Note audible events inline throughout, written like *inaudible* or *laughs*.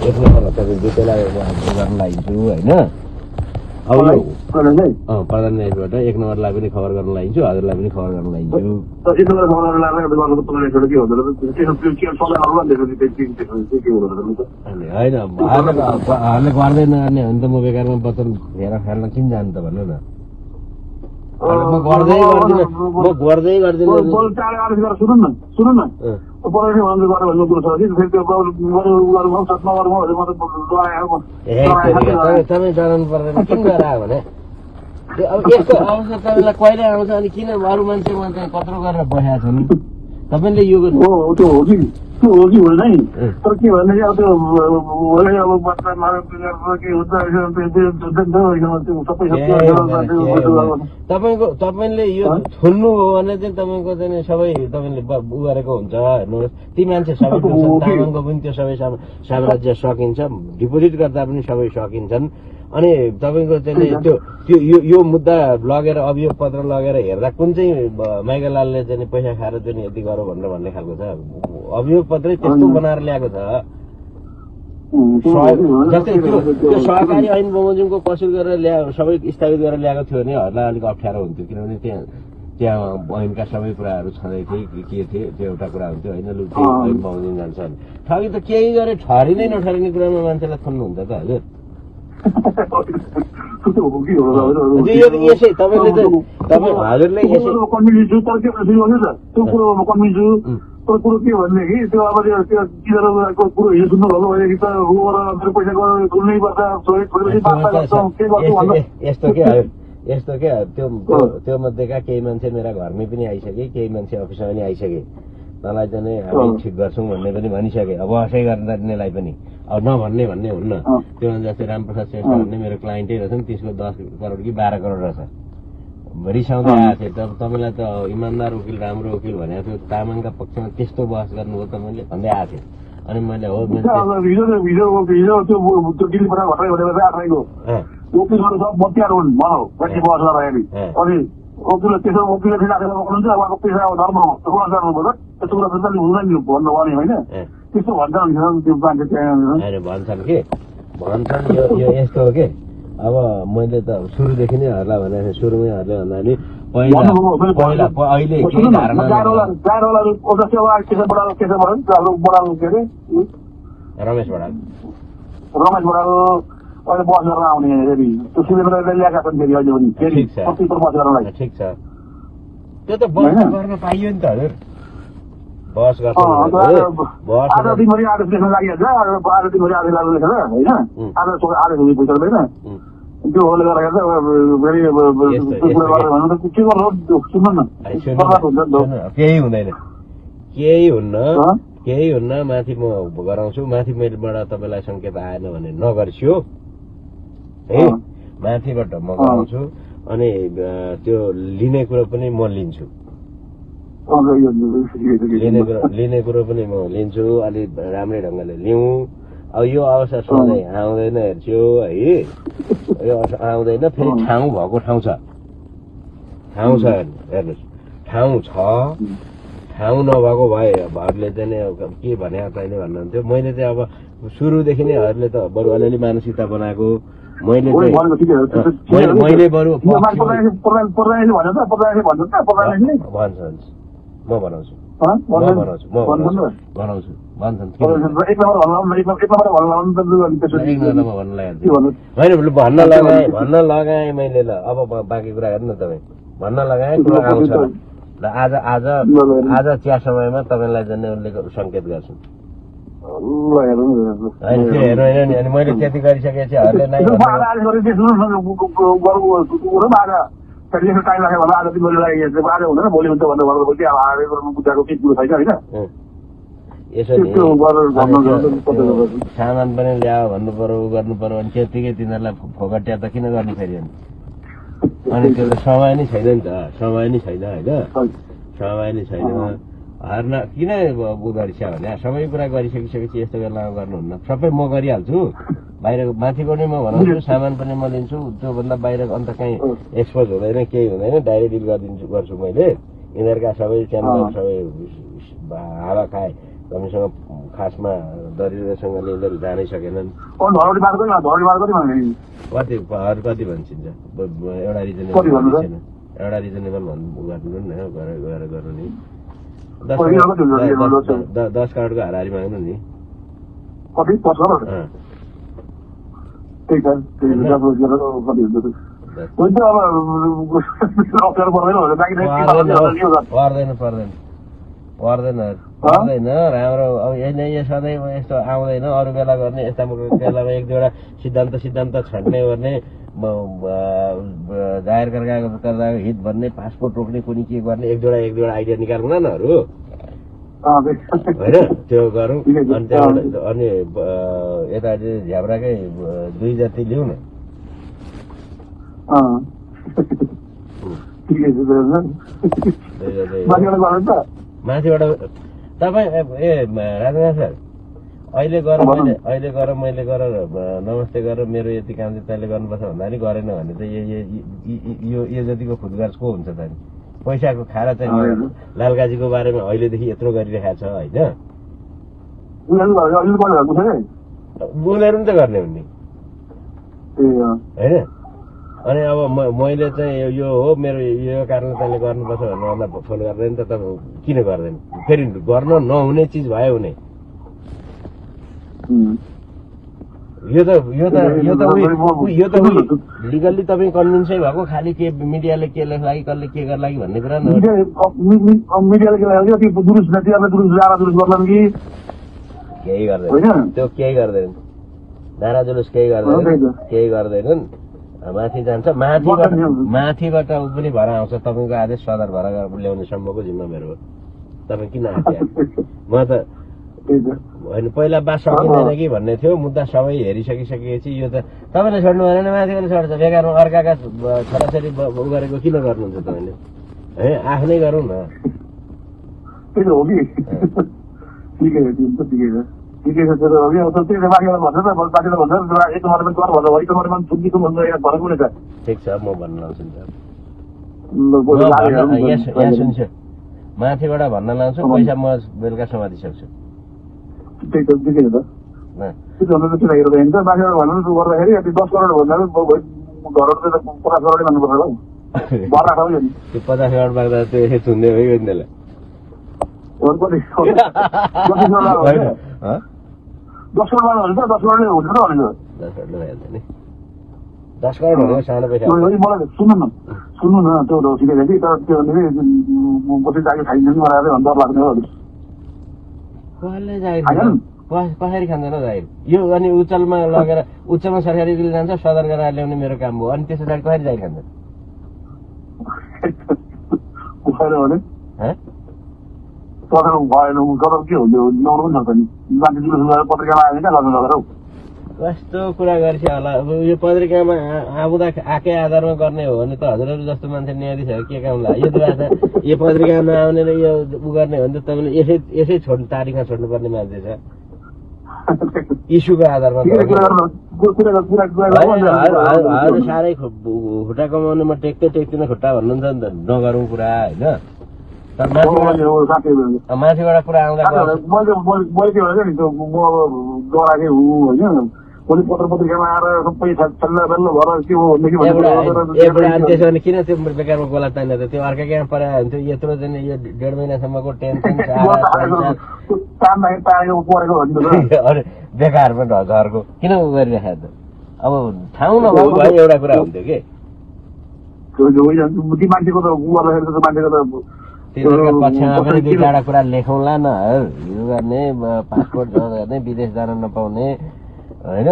एक नम्बर तपाईँ गर्न लागिन्छु होइन अब यो अँ, प्रधान एक नम्बरलाई पनि खबर गर्न लागिन्छु हजुरलाई पनि खबर गर्न लागिन्छु होइन हाल्ने हाल्ने गर्दैन गर्ने हो भने त म बेकारमा वचन हेर खेल्न किन जानु त भन्नु न म गर्दै गर्दिनँ म गर्दै गर्दिनँ न न पढाउने भन्नु गएर भन्ने कुरो छ कि फेरि त्यो गरौँ सत्मा गरौँ म त ए, तपाईँ डराउनु पर्दैन किन आयो भने अब यस्तो अवस्था तपाईँलाई कहिले आउँछ अनि किन अरू मान्छे मान्छे कत्रो गरेर बसेको छ नि तपाईँले यो हो त्यो हो कि त्यो हो कि होइन है। तर के भने अब त्यो भोलि अब बच्चा मारेर के हुन्छ सबै तपाईँको तपाईँले यो हो भने चाहिँ तपाईँको चाहिँ सबै तपाईँले उ गरेको हुन्छ हेर्नुहोस्। ती मान्छे सबै? *laughs* तामाङको पनि त्यो सबै साम- साम्राज्य सकिन्छ डिपोजिट गर्दा पनि सबै सकिन्छन्। अनि तपाईँको चाहिँ त्यो त्यो यो यो मुद्दा लगेर अभियोग पत्र लगेर हेर्दा कुन चाहिँ माइकेलालले चाहिँ पैसा खाएर चाहिँ यति गरौँ भनेर भन्ने खालको छ। अभियोग पत्रै त्यस्तो बनाएर ल्याएको छ। जस्तै त्यो त्यो सहकारी ऐन बमोजिमको कसुर गरेर ल्या सबै स्थापित गरेर ल्याएको थियो भनेहरूलाई अलिक अप्ठ्यारो हुन्थ्यो किनभने त्यहाँ त्यहाँ ऐनका सबै कुराहरू छँदै थिए कि के थिए त्यो एउटा कुरा हुन्थ्यो होइन लु। ऐन बमोजिम जान्छ भने ठगी त केही गरे ठरिँदै नठरिने कुरामा मान्छेलाई थन्नुहुन्छ त हजुर? त यसै तपाईँले चाहिँ तपाईँ हजुरले यसै कुरो के भनेदेखि त्यो अब त्यो त्यो कुरो हिजो सुन्नुभएको भनेदेखि त गएर मेरो पर्छ छोरी छोडेपछि बात गर्छौँ के गर्छौँ यस्तो- के यस्तो के त्यो त्यो- मध्येका केही मान्छे मेरा घरमै पनि आइसके केही मान्छे अफिसमा पनि आइसके तँलाई चाहिँ हामी। ठिक गर्छौँ भन्ने पनि भनिसके अब असै गर्नेलाई पनि अब नभन्ने भन्ने हुन्न। त्यो जस्तै रामप्रसाद श्रेष्ठ। भन्ने मेरो क्लाइन्टै रहेछन् त्यसको दस करोड कि बाह्र करोड रहेछ रिसाउँदै। आएको थिएँ तब तपाईँलाई त इमान्दार वकिल राम्रो वकिल भनेको थियो। तामाङका पक्षमा त्यस्तो बहस गर्नुभयो तपाईँले भन्दै आएको थिएँ अनि मैले हो मैले हिजो त्यो त्यो दिल्ली पठाएको घटाइ भनेर अँ, वकिलहरू सब बत्तियार हुन् भनौँ। कति बहस गर्दाखेरि। अनि वकिल त्यसो वकिलले फेरि राखेर बगाउनुहुन्छ उहाँको पेसा अब धर्म हो। बहस गर्नुपर्छ त्यस्तो कुरा फेरि हुँदैन नि भन्नु भने होइन। त्यस्तो भन्छ भने त्यो मान्छे त्यहाँ भन्छन् के? भन्छन् यो यो यस्तो हो के? अब मैले त सुरुदेखि भनेको भन्दा नि पहिला भन्नुभयो, मैले पहिला भन्छु। प- अहिले केही सुन्नु न, धारणा गाडोला नभएको। गाडोला जस्तै अब केसर बडाल केसर बडाल हाम्रो बडाल के अरे? रमेश बडाल। रमेश बडाल अहिले बस गरेर आउने फेरि त्यो सुरेन्द्रले ल्याएका छन् फेरि अहिले पनि। फेरि बस गर्नलाई। ठिक छ। त्यो त बस? गर्न पाइयो नि त हजुर। बस गर्छ त्यो होले केही हुँदैन। केही हुन्न? केही हुन्न माथि म गराउँछु माथि मेरोबाट तपाईँलाई सङ्केत आएन भने नगर्सियो है। माथिबाट म। गराउँछु। अनि त्यो लिने कुरो पनि म लिन्छु। लिने कुरो लिने कुरो पनि म लिन्छु अलि राम्रै ढङ्गले लिउँ अब यो अवस्था सोच्दै आउँदैन हेर्छु है यो अवस्था आउँदैन फेरि। ठाउँ भएको ठाउँ छ ठाउँ छ हेर्नुहोस् ठाउँ छ ठाउँ नभएको भए भरले चाहिँ नि के भने चाहिने भन्नुहुन्थ्यो मैले चाहिँ अब सुरुदेखि नै हरूले त बरु अलिअलि मानसिकता बनाएको मैले मैले बरु भन्छ भन्छ म बनाउँछु भन्छन् होइन भन्न लगाएँ भन्न लगाएँ मैले ल अब बाँकी कुरा हेर्नु न तपाईँ भन्न लगाएँ कुरा आउँछ ल आज आज आज चिया समयमा तपाईँलाई जाने उनले सङ्केत हेर्नु। होइन त्यो हेर्नु होइन नि अनि मैले त्यति गरिसकेपछिहरूले त्यहाँदेखि यसो टाइम लाग्यो भने आज तिमीले लागि आज हुँदैन भोलि हुन्छ भनेर भन्नु पर्छ अब गर्नु बुझाएको केही कुरो छैन होइन। सामान पनि ल्यायो भन्नु पर्यो उ गर्नु पर्यो अनि त्यतिकै तिनीहरूलाई फोकट्या त किन गर्नु फेरि अनि? अनि त्यो त समय नै छैन नि त समय नै छैन होइन? समय नै छैन। हार्न किन उ गरिस्या भने सबै कुरा गरिसकिसकेपछि यस्तो बेलामा गर्नुहुन्न सबै म गरिहाल्छु। बाहिर माथिको नै म बनाउँछु सामान पनि म लिन्छु। त्योभन्दा बाहिर अन्त कहीँ एक्सपोज हुँदैन केही हुँदैन। डाइरेक्ट डिल गरिदिन्छु गर्छु मैले। यिनीहरूका सबै च्यानल। सबै हावा खाए तपाईँसँग खासमा दरिद्रसँगले यिनीहरू जानै सकेनन्। कति बाटो कति भने कति अरू कति भन्छिन्छ? ब- ब- एउटा रिजनेबल एउटा रिजनेबल भन्नु गर्नु नि गएर गर्नु नि। दस करोडको हाराहारी माग्नु नि। पर्दैन पर्दैन? पर्दैन पर्दैन। राम्रो। अब यही यो सधैँ यस्तो आउँदैन अरू बेला गर्ने यस्ता बेलामा एक दुईवटा सिद्धान्त सिद्धान्त छड्ने गर्ने। दायर गर्दा हित भन्ने पासपोर्ट रोक्ने कुनै के गर्ने एक दुईवटा एक दुईवटा आइडिया निकाल्नु न अरू? अँ, त्यही। होइन? त्यो गरौँ। *laughs* अनि त्यहाँबाट अनि यता चाहिँ झ्याब्राकै दुई जति लिउँ न माथिबाट तपाईँ ए राजा सर। अहिले गर। मैले अहिले गर मैले गर नमस्ते गर मेरो यति काम चाहिँ तैँले गर्नुपर्छ भन्दा नि गरेन भने त यो यो- यो- यो यो जतिको खुदगार्स को हुन्छ त नि पैसाको खाएर चाहिँ हजुर। लालकाजीको बारेमा अहिलेदेखि यत्रो गरिरहेको छ होइन उनीहरू? उनीहरू पनि त गर्ने हुन् नि। होइन अनि अब मैले चाहिँ यो- यो हो मेरो यो कारणले तैँले गर्नुपर्छ भन्नुभन्दा फोन गर्दैन त तपाईँ किन गर्दैन फेरि गर्न नहुने चिज भयो हुने। यो त यो त यो त यो त लिगल्ली तपाईँ कन्भिन्सै भएको खालि के मिडियाले के लेख लागि कसले के गर्ला कि भन्ने कुरा मिडियाले के लाग्यो त्यो दुरुस नेताहरूले दुरुस जाँदा दुरुस गर्लान् कि? केही गर्दैन त्यो केही गर्दैन नारा जुलुस केही गर्दैन। केही गर्दैनन्। माथि जान्छ। माथिबाट। माथिबाट ऊ पनि भएर आउँछ। तपाईँको आदेश सदर भएर ल्याउने सम्मको जिम्मा मेरो हो। तपाईँ किन आँट्या *laughs* म त होइन पहिला बात सकिँदैन कि भन्ने थियो मुद्दा सबै हेरिसकिसकेपछि यो त तपाईँले छोड्नु भएन माथिबाट छोड्छ। बेकारमा अर्काका छोराछोरी उ गरेको किन गर्नुहुन्छ तपाईँले? है आफ्नै गरौँ न। ठिकै छ म भन्न लाउँछु यहाँ सुन्छु माथिबाट भन्न लाउँछु पैसा म बेलुका समाति सक्छु त्यही त ठिकै छ त हिँड्छ भन्नु गर्दाखेरि दस करोड भन्दा पनि घरहरू त पचास करोडै मान्नुपर्छ होला हौ बर्रा खाऊ नि त्यो पचास करोड माग्दा त्यो यसै थुन्दै भयो नि त्यसलाई अरू कति कति करोड होइन लाग्यो? हँ? दस करोड माग्नु हुन्छ दस करोडले हुन्छ त भनेको दस करोडले भइहाल्छ नि दस करोड भनेको सानो पैसा हो। यो- यो मलाई सुन्नु न सुन्नु न त्यो ठिकै छ कि तर त्यो कसै जागिर खाइन्छ मलाई डर लाग्ने हो कसले जागिर कसरी खाँदैन जागिर यो अनि उच्चलमा लगेर उच्चमा सरकारी जान्छ सदर गरेर ल्याउने मेरो काम हो। अनि त्यस पछाडि कसरी जागिर हँ? सदर भएन के गरेर पत्रिकामा आयो कस्तो कुरा गर्छ होला? अब यो पत्रिकामा आउँदा आएकै आधारमा गर्ने हो भने त हजुरहरू जस्तो मान्छे न्यायाधीशहरू के काम होला यो दुवा त यो पत्रिकामा आउने र यो उ गर्ने हो भने त तपाईँले यसै यसै छोड्नु तारिखमा छोड्नुपर्ने मान्छे छ। इस्युको आधारमा हजुर- साह्रै खुट्टा कमाउनुमा टेक्दै टेक्दैन खुट्टा भन्नुहुन्छ नि त। नगरौँ कुरा होइन। माथिबाट कुरा आउँदा भोलि पत्र पत्रिकामा आएर सबै छल्ला बेल्ला भएर के हो भनेदेखि किन त्यो बेकारमा गोला तान्यो त त्यो अर्कै कहाँ परेको हुन्थ्यो यत्रो चाहिँ यो डेढ महिनासम्मको टेन्सन तान्दाखेरि तारेको परेको हो नि त अरे बेकारमा ढ- घरको किन उ गरिराखेको त अब ठाउँ नभएको भए एउटा कुरा हुन्थ्यो कि मान्छेको त मान्छेको त पक्षमा पनि दुई चारवटा कुरा लेखौँला न यो गर्ने पासपोर्ट गर्ने विदेश जान नपाउने होइन।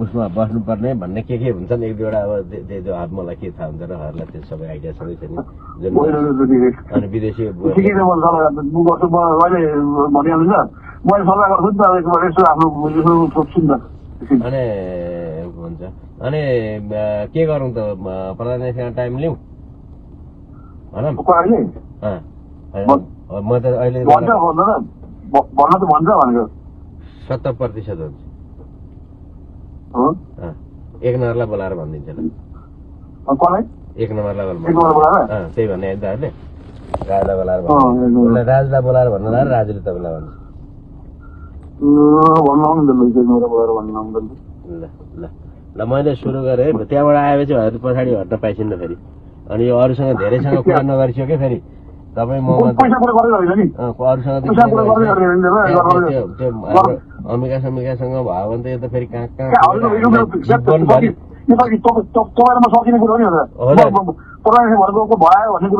उसमा बस्नुपर्ने भन्ने के के हुन्छन्? एक दुईवटा अब त्यो- त्यो अब मलाई के थाहा हुन्छ र हरूलाई त्यो सबै आइडिया सबै छ नि। अनि विदेशी अनि हुन्छ। अनि के गरौँ त म प्रधानमन्त्रीसँग टाइम लिउँ? भनौँ म त अहिले भन्छ भन्छ भनेको। सत्तर प्रतिशत हुन्छ। एक नम्बरलाई बोलाएर भनिदिन्छ ल। एक नम्बरलाई त्यही भने होइन त अहिले राजुलाई बोलाएर भन्नु राजुलाई बोलाएर भन्नु राजुले तपाईँलाई भन्नु भन्नु भन्नु ल मैले सुरु गरेँ त्यहाँबाट आएपछि पछाडि हट्न पाइसिन्न फेरि। अनि यो अरूसँग धेरैसँग कुरा नगरिसक्यो फेरि। तपाईँ म पैसा कुरा गरेर होइन नि? अँ, अरूसँग त पैसा कुरा गर्दै किन गरेर गरिन्छ? होइन, त्यो- त्यो हाम्रो अमिका समिकासँग भयो भने त यो त फेरि कहाँ कहाँ जीवनभरि तपाईँहरूमा सकिने कुरो नि होला नि। हो